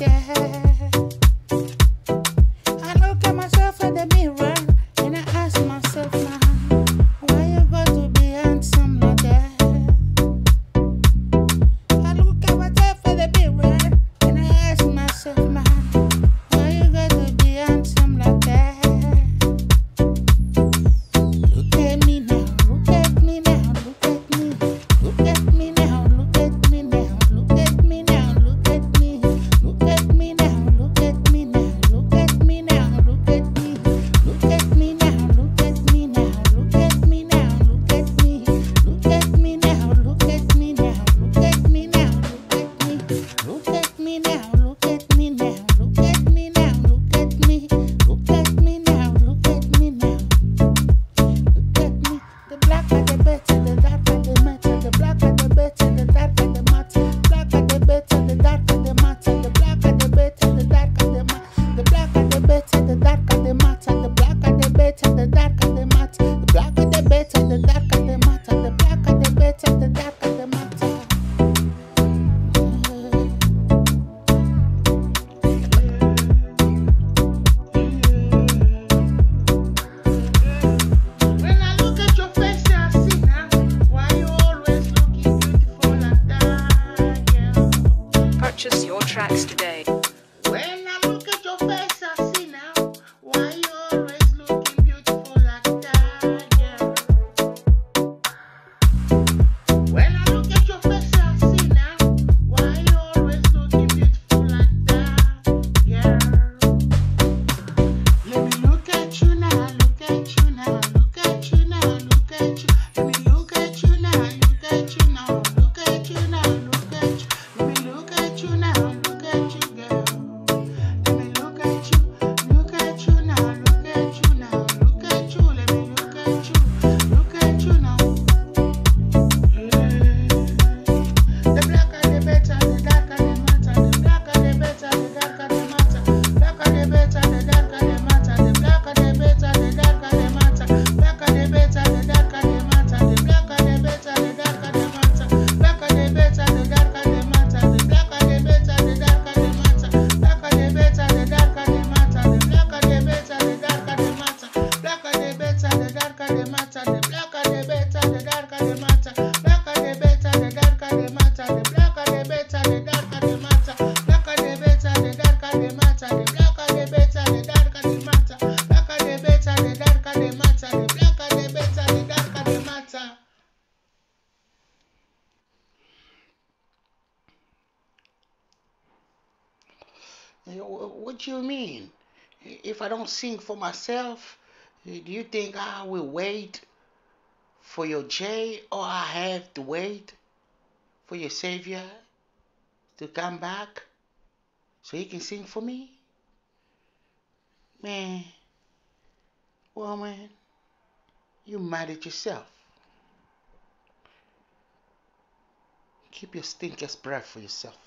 Yeah. black and the matter, the black and the better, the dark and the matter, the black and the better, the dark and the matter, the black and the better, the dark and the Purchase your tracks today. What do you mean? If I don't sing for myself, do you think I will wait for your J or I have to wait for your Savior to come back so he can sing for me? Man, woman, you mad at yourself. Keep your stinkers breath for yourself.